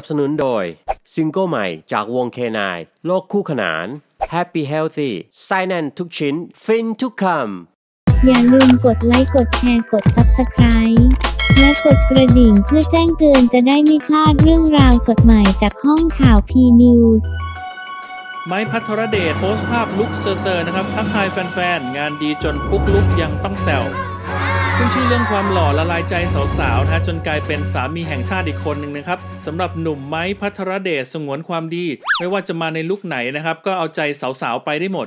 นับสนุนโดย ซิงเกิลใหม่จากวงเคนายโลกคู่ขนาน Happy Healthy ไซแนนทุกชิ้น ฟินทุกคำ อย่าลืมกดไลค์กดแชร์กด Subscribe และกดกระดิ่งเพื่อแจ้งเตือนจะได้ไม่พลาดเรื่องราวสดใหม่จากห้องข่าว P News ไม้พัทรเดชโพสต์ภาพลุกเซอร์ๆนะครับทักทายแฟนๆ งานดีจนปุ๊กลุกยังต้องแซว ขึ้นชื่อเรื่องความหล่อละลายใจสาวๆนะจนกลายเป็นสามีแห่งชาติอีกคนหนึ่งนะครับสำหรับหนุ่มไม้พัทรเดชสงวนความดี ไม่ว่าจะมาในลุกไหนนะครับ ก็เอาใจสาวๆไปได้หมด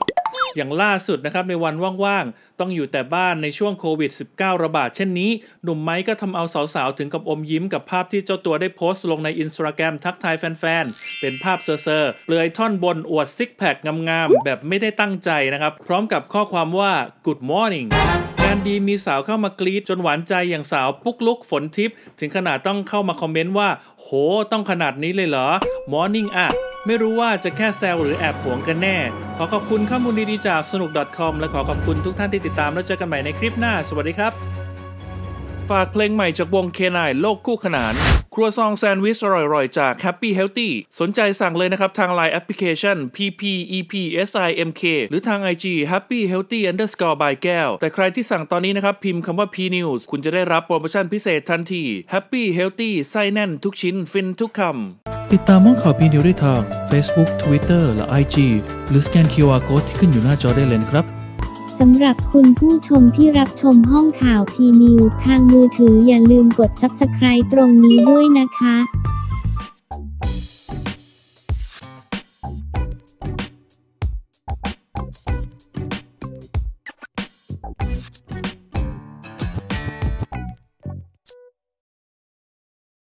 อย่างล่าสุดนะครับในวันว่างๆ ต้องอยู่แต่บ้านในช่วงโควิด -19 ระบาดเช่นนี้ หนุ่มไม้ก็ทำเอาสาวๆ ถึงกับอมยิ้มกับภาพที่เจ้าตัวได้โพสต์ลงในอินสตาแกรมทักทายแฟนๆ เป็นภาพเซอร์ๆเปลือยท่อนบนอวดซิกแพคงามๆแบบไม่ได้ตั้งใจนะครับ พร้อมกับข้อความว่า good morning งานดีมีสาวเข้ามากรีดจนหวานใจอย่างสาวปุ๊กลุกฝนทิพย์ถึงขนาดต้องเข้ามาคอมเมนต์ว่า โหต้องขนาดนี้เลยเหรอมอร์นิ่งอะไม่รู้ว่าจะแค่แซวหรือแอบหวงกันแน่ ขอขอบคุณข้อมูลดีๆจากสนุก .com และขอขอบคุณทุกท่านที่ติดตามแล้วเจอกันใหม่ในคลิปหน้า สวัสดีครับ ฝากเพลงใหม่จากวงเคนายโลกคู่ขนาน ครัวซองแซนด์วิชอร่อยๆ จาก Happy Healthy สนใจสั่งเลยนะครับ ทาง Line Application PPEPSIMK หรือทาง IG Happy Healthy Underscore by แก้ว แต่ใครที่สั่งตอนนี้นะครับ พิมพ์คำว่า P News คุณจะได้รับโปรโมชั่นพิเศษทันที Happy Healthy ไส้แน่นทุกชิ้นฟินทุกคำ ติดตามห้องข่าวพีนิวได้ทาง Facebook Twitter และ IG หรือสแกน QR Code ที่ขึ้นอยู่หน้าจอได้เลยนะครับ สำหรับคุณผู้ชมที่รับชมห้องข่าวพีนิวทางมือถืออย่าลืมกด Subscribe ตรงนี้ด้วยนะคะ